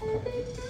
Happy birthday.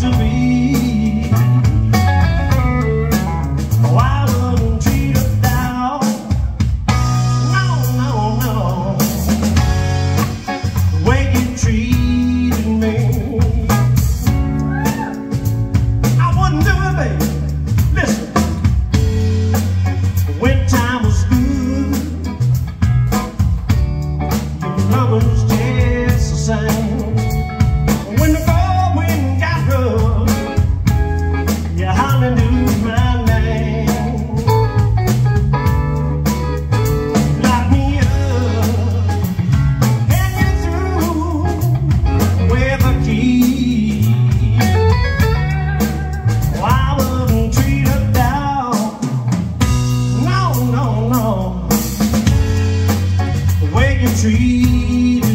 to be. treat